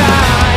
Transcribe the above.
time.